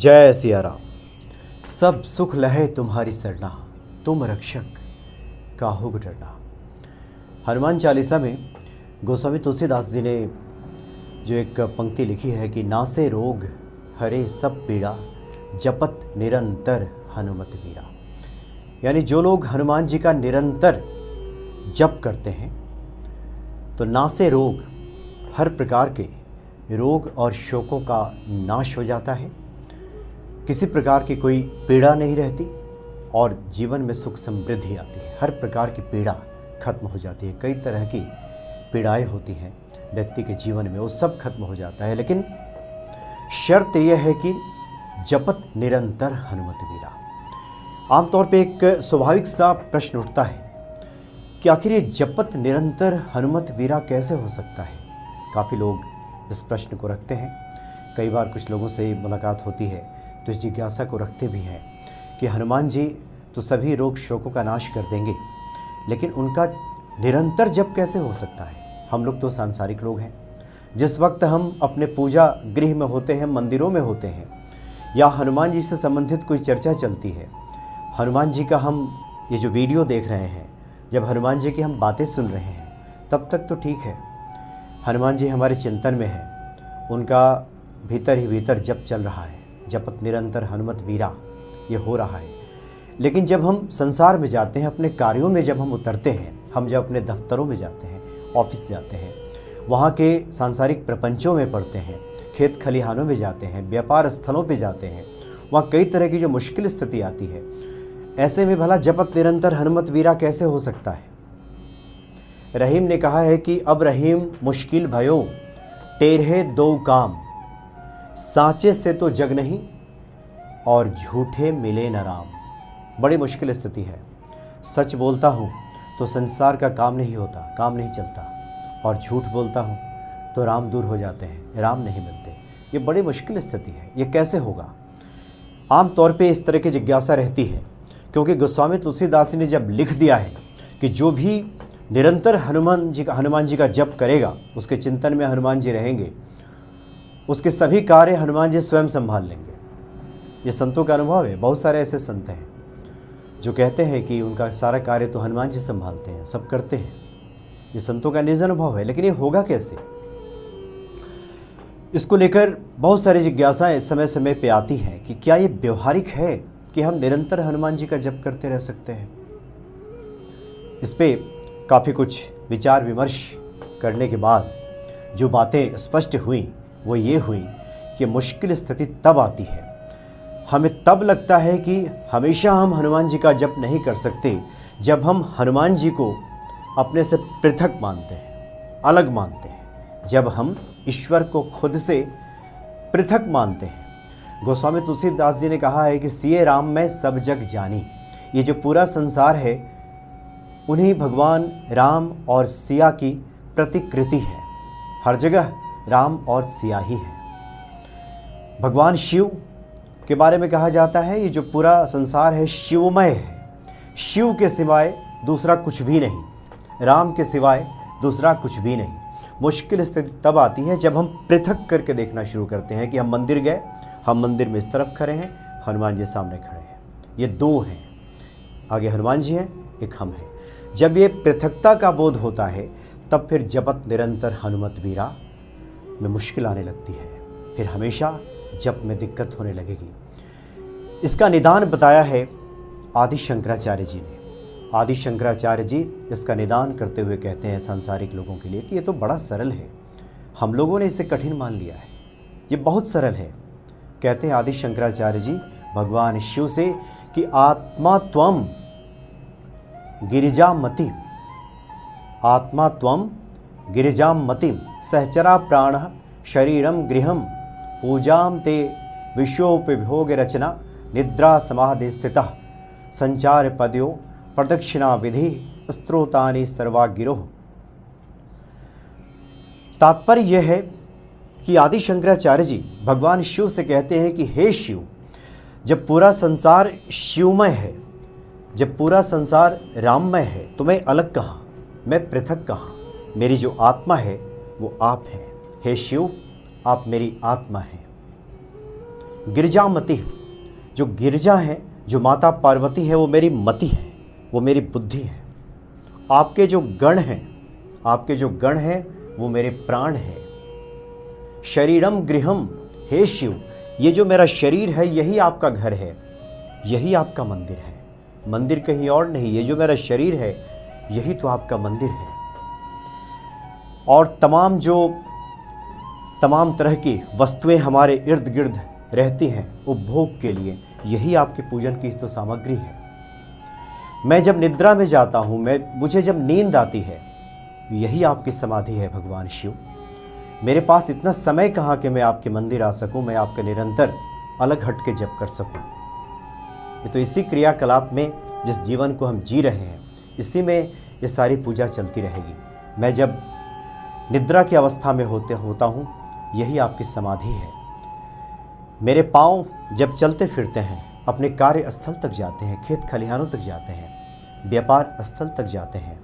जय सिया राम सब सुख लहे तुम्हारी सरना। तुम रक्षक काहुग डरना। हनुमान चालीसा में गोस्वामी तुलसीदास जी ने जो एक पंक्ति लिखी है कि नासे रोग, हरे सब पीड़ा, जपत निरंतर हनुमत वीरा। यानी जो लोग हनुमान जी का निरंतर जप करते हैं तो नासे रोग हर प्रकार के रोग और शोकों का नाश हो जाता है। किसी प्रकार की कोई पीड़ा नहीं रहती और जीवन में सुख समृद्धि आती है। हर प्रकार की पीड़ा खत्म हो जाती है। कई तरह की पीड़ाएँ होती हैं व्यक्ति के जीवन में, वो सब खत्म हो जाता है। लेकिन शर्त यह है कि जपत निरंतर हनुमत वीरा। आमतौर पे एक स्वाभाविक सा प्रश्न उठता है कि आखिर ये जपत निरंतर हनुमत वीरा कैसे हो सकता है? काफ़ी लोग इस प्रश्न को रखते हैं। कई बार कुछ लोगों से मुलाकात होती है तो इस जिज्ञासा को रखते भी हैं कि हनुमान जी तो सभी रोग शोकों का नाश कर देंगे, लेकिन उनका निरंतर जप कैसे हो सकता है? हम लोग तो सांसारिक लोग हैं। जिस वक्त हम अपने पूजा गृह में होते हैं, मंदिरों में होते हैं, या हनुमान जी से संबंधित कोई चर्चा चलती है, हनुमान जी का हम ये जो वीडियो देख रहे हैं, जब हनुमान जी की हम बातें सुन रहे हैं, तब तक तो ठीक है। हनुमान जी हमारे चिंतन में हैं, उनका भीतर ही भीतर जप चल रहा है। जपत निरंतर हनुमत वीरा, ये हो रहा है। लेकिन जब हम संसार में जाते हैं, अपने कार्यों में जब हम उतरते हैं, हम जब अपने दफ्तरों में जाते हैं, ऑफ़िस जाते हैं, वहाँ के सांसारिक प्रपंचों में पढ़ते हैं, खेत खलिहानों में जाते हैं, व्यापार स्थलों पर जाते हैं, वहाँ कई तरह की जो मुश्किल स्थिति आती है, ऐसे में भला जपत निरंतर हनुमत वीरा कैसे हो सकता है? रहीम ने कहा है कि अब रहीम मुश्किल भयो टेरहे दो काम। साँचे से तो जग नहीं और झूठे मिले न राम। बड़ी मुश्किल स्थिति है। सच बोलता हूँ तो संसार का काम नहीं होता, काम नहीं चलता। और झूठ बोलता हूँ तो राम दूर हो जाते हैं, राम नहीं मिलते। ये बड़ी मुश्किल स्थिति है। ये कैसे होगा? आम तौर पे इस तरह की जिज्ञासा रहती है, क्योंकि गोस्वामी तुलसीदास ने जब लिख दिया है कि जो भी निरंतर हनुमान जी का हनुमान जी का जप करेगा, उसके चिंतन में हनुमान जी रहेंगे उसके सभी कार्य हनुमान जी स्वयं संभाल लेंगे। ये संतों का अनुभव है, बहुत सारे ऐसे संत हैं, जो कहते हैं कि उनका सारा कार्य तो हनुमान जी संभालते हैं, सब करते हैं। ये संतों का निज अनुभव है, लेकिन ये होगा कैसे? इसको लेकर बहुत सारी जिज्ञासाएँ समय समय पे आती हैं कि क्या ये व्यवहारिक है कि हम निरंतर हनुमान जी का जप करते रह सकते हैं? इस पर काफ़ी कुछ विचार विमर्श करने के बाद जो बातें स्पष्ट हुई वो ये हुई कि मुश्किल स्थिति तब आती है। हमें तब लगता है कि हमेशा हम हनुमान जी का जप नहीं कर सकते, जब हम हनुमान जी को अपने से पृथक मानते हैं, अलग मानते हैं। जब हम ईश्वर को खुद से पृथक मानते हैं। गोस्वामी तुलसीदास जी ने कहा है कि, सीए राम, में सब जग जानी। ये जो पूरा संसार है, उन्हीं भगवान राम और सिया की प्रतिकृति है। हर जगह राम और सिया ही है। भगवान शिव के बारे में कहा जाता है, ये जो पूरा संसार है शिवमय है। शिव के सिवाय दूसरा कुछ भी नहीं, राम के सिवाय दूसरा कुछ भी नहीं। मुश्किल स्थिति तब आती है जब हम पृथक करके देखना शुरू करते हैं कि हम मंदिर गए, हम मंदिर में इस तरफ़ खड़े हैं, हनुमान जी सामने खड़े हैं। ये दो हैं। आगे हनुमान जी हैं, एक हम हैं। जब ये पृथकता का बोध होता है, तब फिर जपत निरंतर हनुमत वीरा में मुश्किल आने लगती है। फिर हमेशा जप में दिक्कत होने लगेगी। इसका निदान बताया है आदि शंकराचार्य जी ने। आदि शंकराचार्य जी इसका निदान करते हुए कहते हैं सांसारिक लोगों के लिए कि ये तो बड़ा सरल है। हम लोगों ने इसे कठिन मान लिया है। ये बहुत सरल है। कहते हैं आदि शंकराचार्य जी, भगवान शिव से कि आत्मा त्वम गिरिजा मति आत्मा त्वम गिरिजा मतिम सहचरा प्राण शरीरम गृह, पूजा ते विश्वोपभोग रचना निद्रा समाधि स्थित संचार पदयो प्रदक्षिणा विधि स्त्रोतानि सर्वागिरोह तात्पर्य यह है कि आदि शंकराचार्य जी भगवान शिव से कहते हैं कि हे शिव, जब पूरा संसार शिवमय है, जब पूरा संसार राममय है तो मैं अलग कहाँ, मैं पृथक कहाँ? मेरी जो आत्मा है, वो आप हैं। हे शिव, आप मेरी आत्मा हैं। गिरजामती जो गिरजा है, जो माता पार्वती है, वो मेरी मति है, वो मेरी बुद्धि है। आपके जो गण हैं, आपके जो गण हैं, वो मेरे प्राण हैं। शरीरम गृहम, हे शिव, ये जो मेरा शरीर है, यही आपका घर है, यही आपका मंदिर है। मंदिर कहीं और नहीं, ये जो मेरा शरीर है, यही तो आपका मंदिर है। और तमाम जो तमाम तरह की वस्तुएँ हमारे इर्द गिर्द रहती हैं उपभोग के लिए, यही आपके पूजन की तो सामग्री है। मैं जब निद्रा में जाता हूँ, मैं, मुझे जब नींद आती है, यही आपकी समाधि है भगवान शिव। मेरे पास इतना समय कहाँ कि मैं आपके मंदिर आ सकूँ, मैं आपके निरंतर अलग हट के जप कर सकूँ। तो इसी क्रियाकलाप में जिस जीवन को हम जी रहे हैं, इसी में ये सारी पूजा चलती रहेगी। मैं जब निद्रा की अवस्था में होते होता हूँ, यही आपकी समाधि है। मेरे पाँव जब चलते फिरते हैं, अपने कार्य स्थल तक जाते हैं, खेत खलिहानों तक जाते हैं, व्यापार स्थल तक जाते हैं,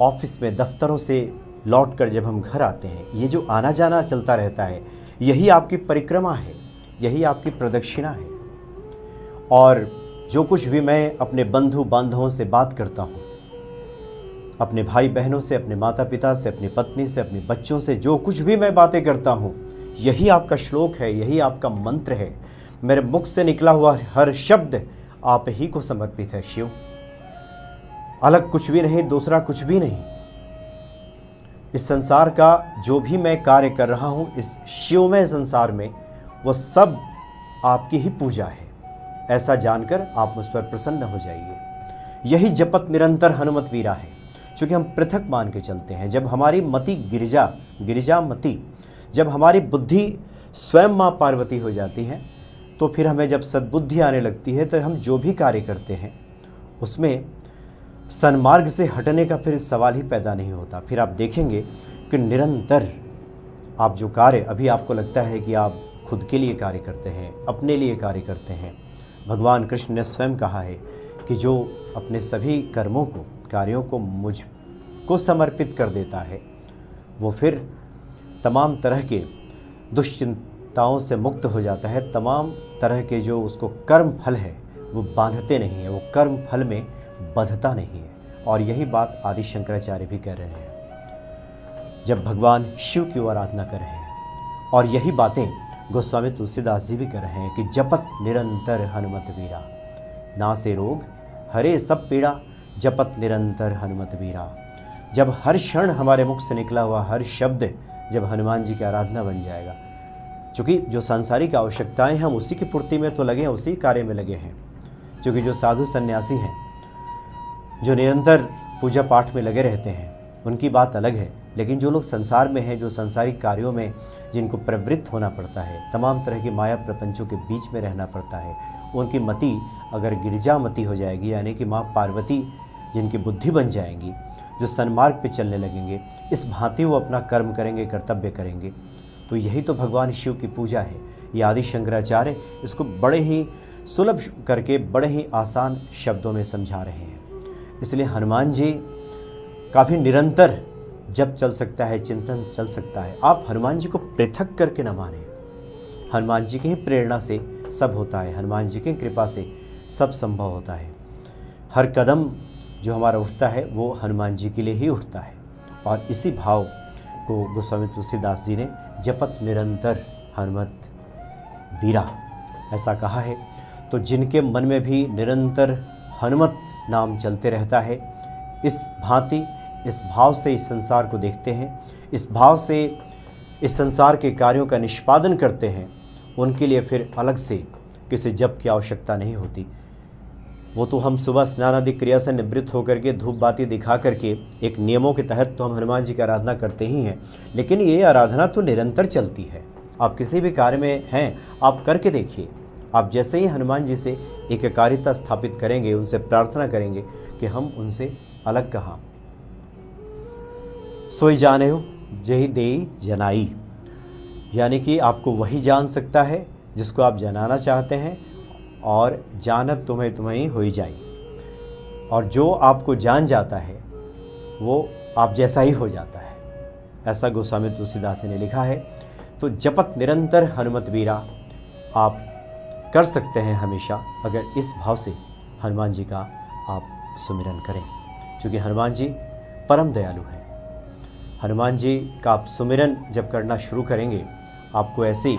ऑफ़िस में दफ्तरों से लौट कर जब हम घर आते हैं, ये जो आना जाना चलता रहता है, यही आपकी परिक्रमा है, यही आपकी प्रदक्षिणा है। और जो कुछ भी मैं अपने बंधु बांधवों से बात करता हूँ अपने भाई बहनों से, अपने माता पिता से, अपनी पत्नी से, अपने बच्चों से जो कुछ भी मैं बातें करता हूँ, यही आपका श्लोक है, यही आपका मंत्र है। मेरे मुख से निकला हुआ हर शब्द आप ही को समर्पित है, शिव। अलग कुछ भी नहीं, दूसरा कुछ भी नहीं। इस संसार का जो भी मैं कार्य कर रहा हूँ, इस शिवमय संसार में, वो सब आपकी ही पूजा है। ऐसा जानकर आप मुझ पर प्रसन्न हो जाइए। यही जपत निरंतर हनुमत वीरा है। क्योंकि हम पृथक मान के चलते हैं। जब हमारी मति गिरिजा गिरिजा मति, जब हमारी बुद्धि स्वयं माँ पार्वती हो जाती है तो फिर हमें जब सद्बुद्धि आने लगती है तो हम जो भी कार्य करते हैं, उसमें सन्मार्ग से हटने का फिर सवाल ही पैदा नहीं होता। फिर आप देखेंगे कि निरंतर आप जो कार्य, अभी आपको लगता है कि आप खुद के लिए कार्य करते हैं, अपने लिए कार्य करते हैं, भगवान कृष्ण ने स्वयं कहा है कि जो अपने सभी कर्मों को कार्यों को मुझ को समर्पित कर देता है। वो फिर तमाम तरह के दुश्चिंताओं से मुक्त हो जाता है। तमाम तरह के जो उसको कर्म फल है, वो बांधते नहीं है। वो कर्म फल में बधता नहीं है। और यही बात आदि शंकराचार्य भी कह रहे हैं। जब भगवान शिव की आराधना कर रहे हैं और यही बातें गोस्वामी तुलसीदास जी भी कर रहे हैं कि जपत निरंतर हनुमत वीरा। ना से रोग, हरे सब पीड़ा जपत निरंतर हनुमत वीरा। जब हर क्षण हमारे मुख से निकला हुआ हर शब्द जब हनुमान जी की आराधना बन जाएगा। क्योंकि जो सांसारिक आवश्यकताएँ हम उसी की पूर्ति में तो लगे हैं, उसी कार्य में लगे हैं। क्योंकि जो साधु सन्यासी हैं, जो निरंतर पूजा पाठ में लगे रहते हैं, उनकी बात अलग है। लेकिन जो लोग संसार में हैं, जो संसारिक कार्यों में, जिनको प्रवृत्त होना पड़ता है, तमाम तरह की माया प्रपंचों के बीच में रहना पड़ता है, उनकी मति अगर गिरजामती हो जाएगी, यानी कि माँ पार्वती जिनकी बुद्धि बन जाएँगी, जो सन्मार्ग पे चलने लगेंगे, इस भांति वो अपना कर्म करेंगे, कर्तव्य करेंगे। तो यही तो भगवान शिव की पूजा है। ये आदि शंकराचार्य इसको बड़े ही सुलभ करके, बड़े ही आसान शब्दों में समझा रहे हैं। इसलिए हनुमान जी का भी निरंतर जब चल सकता है, चिंतन चल सकता है। आप हनुमान जी को पृथक करके न माने। हनुमान जी की ही प्रेरणा से सब होता है। हनुमान जी की कृपा से सब संभव होता है। हर कदम जो हमारा उठता है, वो हनुमान जी के लिए ही उठता है। और इसी भाव को गोस्वामी तुलसीदास जी ने जपत निरंतर हनुमत वीरा, ऐसा कहा है। तो जिनके मन में भी निरंतर हनुमत नाम चलते रहता है, इस भांति, इस भाव से इस संसार को देखते हैं, इस भाव से इस संसार के कार्यों का निष्पादन करते हैं, उनके लिए फिर अलग से किसी जप की आवश्यकता नहीं होती। वो तो हम सुबह स्नान आदि क्रिया से निवृत्त होकर के धूप बाती दिखा करके एक नियमों के तहत तो हम हनुमान जी की आराधना करते ही हैं। लेकिन ये आराधना तो निरंतर चलती है। आप किसी भी कार्य में हैं, आप करके देखिए। आप जैसे ही हनुमान जी से एक कारिता स्थापित करेंगे, उनसे प्रार्थना करेंगे कि हम उनसे अलग कहाँ। सोई जाने हो, जही दे जनाई। यानी कि आपको वही जान सकता है जिसको आप जनाना चाहते हैं और जानत तुम्हें तुम्हें हो ही जाए। और जो आपको जान जाता है, वो आप जैसा ही हो जाता है। ऐसा गोस्वामी तुलसीदास ने लिखा है। तो जपत निरंतर हनुमत वीरा, आप कर सकते हैं हमेशा, अगर इस भाव से हनुमान जी का आप सुमिरन करें। क्योंकि हनुमान जी परम दयालु हैं। हनुमान जी का आप सुमिरन जब करना शुरू करेंगे, आपको ऐसी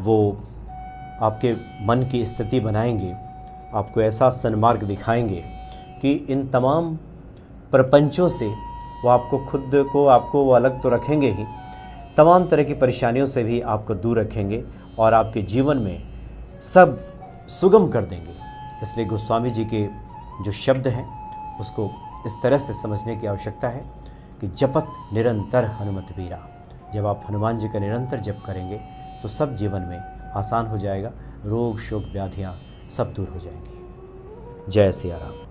वो आपके मन की स्थिति बनाएँगे, आपको ऐसा सन्मार्ग दिखाएँगे कि इन तमाम प्रपंचों से वो आपको खुद को, आपको वो अलग तो रखेंगे ही, तमाम तरह की परेशानियों से भी आपको दूर रखेंगे और आपके जीवन में सब सुगम कर देंगे। इसलिए गोस्वामी जी के जो शब्द हैं, उसको इस तरह से समझने की आवश्यकता है कि जपत निरंतर हनुमत वीरा। जब आप हनुमान जी का निरंतर जप करेंगे तो सब जीवन में आसान हो जाएगा। रोग शोक व्याधियाँ सब दूर हो जाएँगी। जय सिया राम।